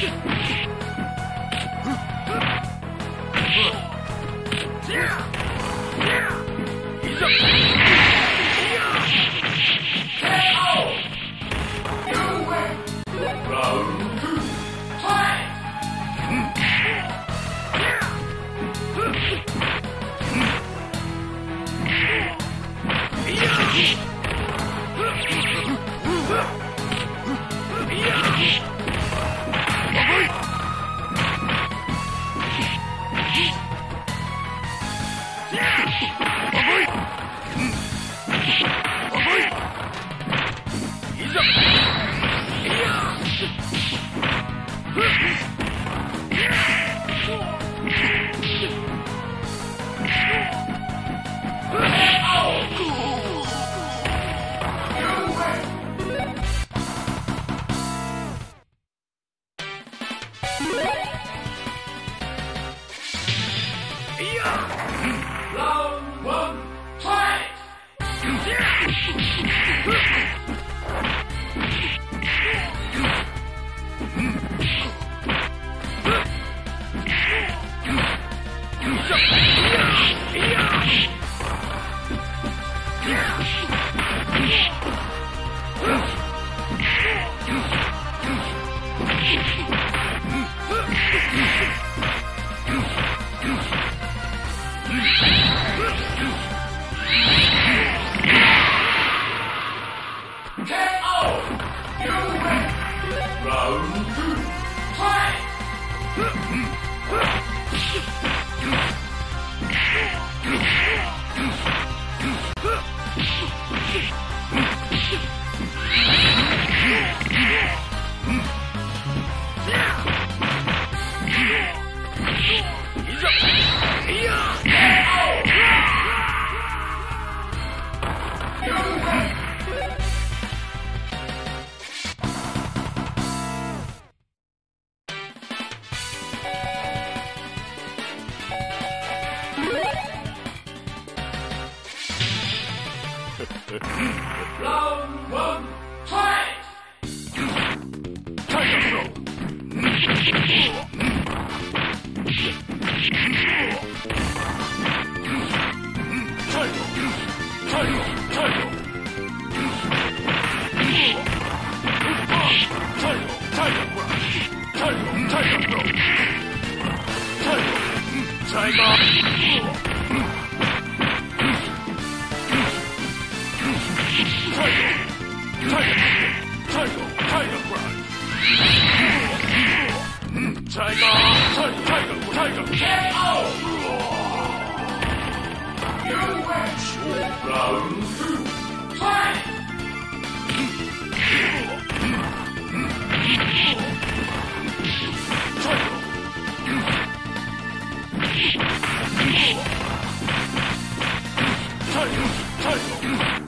Yeah. Tiger! Tiger! Tiger! Tiger tiger, Tiger! Tiger! Tiger! Tiger! K.O. You went round two. Tiger! Tiger! Tiger! Tiger!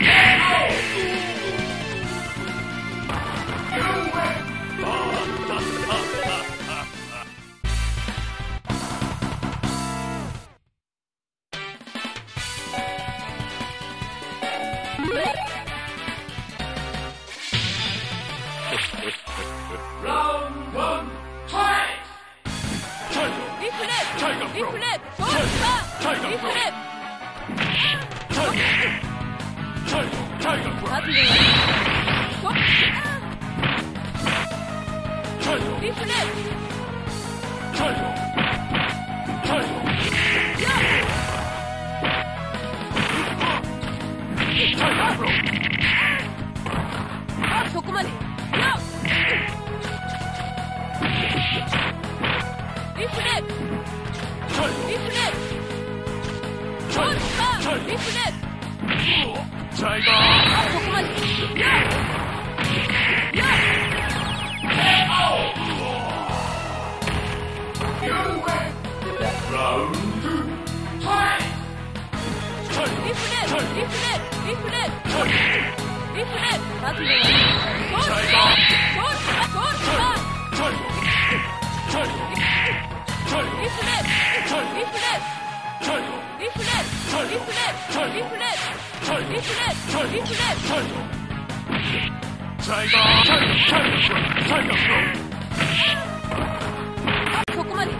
Come on. ここまで。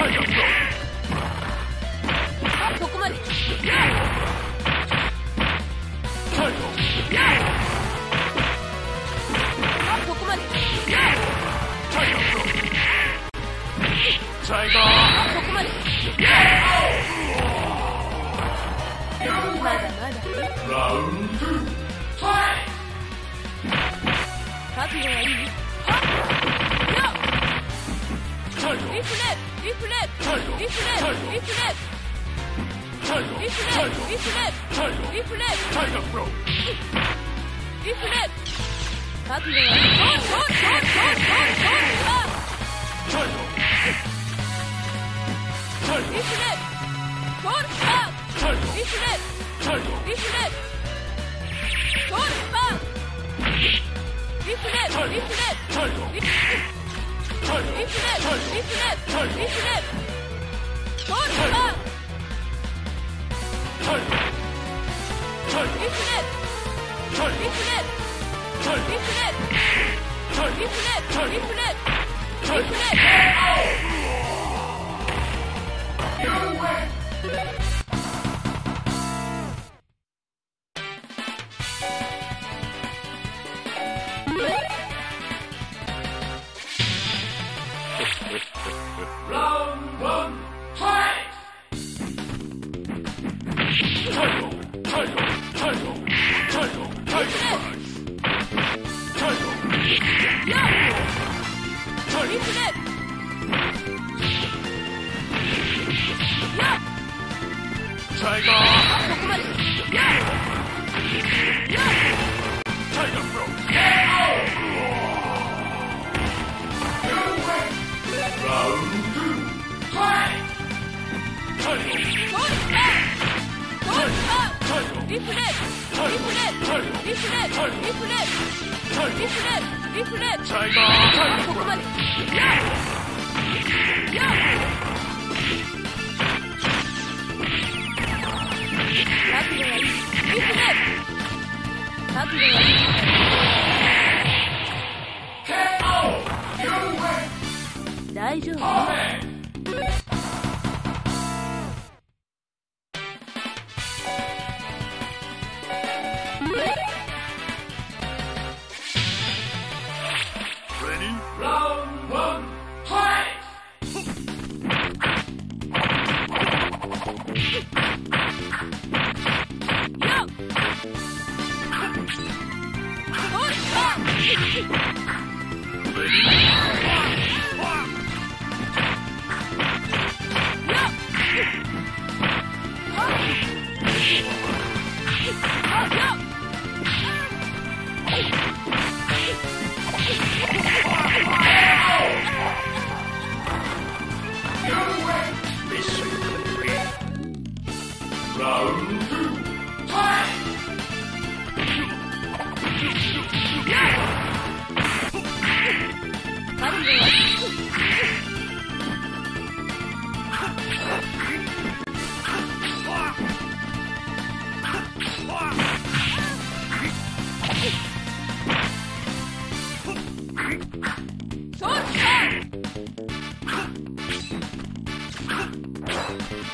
Target. リフレ勝つのはゴンルンーンゴンルンールゴールゴールリフレゴーリフレリフゴールパーリフレリフレリフレリフレリフレリフレゴールパンリフレ 리플렛 리플렛 리플렛 리플렛 大丈夫 Thank you.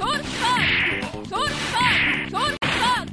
Turpak! Turpak! Turpak!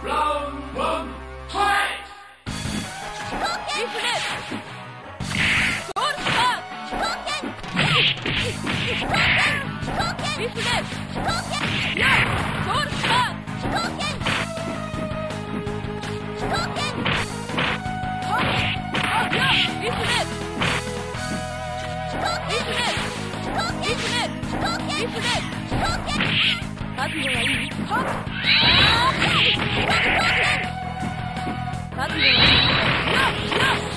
飛行機 Let's go!